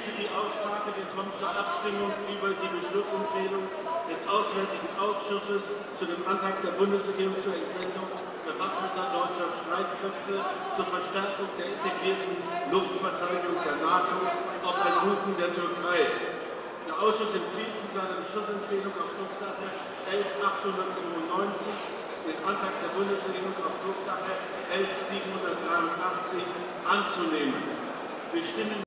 schließe die Aussprache. Wir kommen zur Abstimmung über die Beschlussempfehlung des Auswärtigen Ausschusses zu dem Antrag der Bundesregierung zur Entsendung bewaffneter deutscher Streitkräfte zur Verstärkung der integrierten Luftverteidigung der NATO auf Ersuchen der Türkei. Der Ausschuss empfiehlt in seiner Beschlussempfehlung auf Drucksache 11892 den Antrag der Bundesregierung auf Drucksache 11783 anzunehmen. Wir stimmen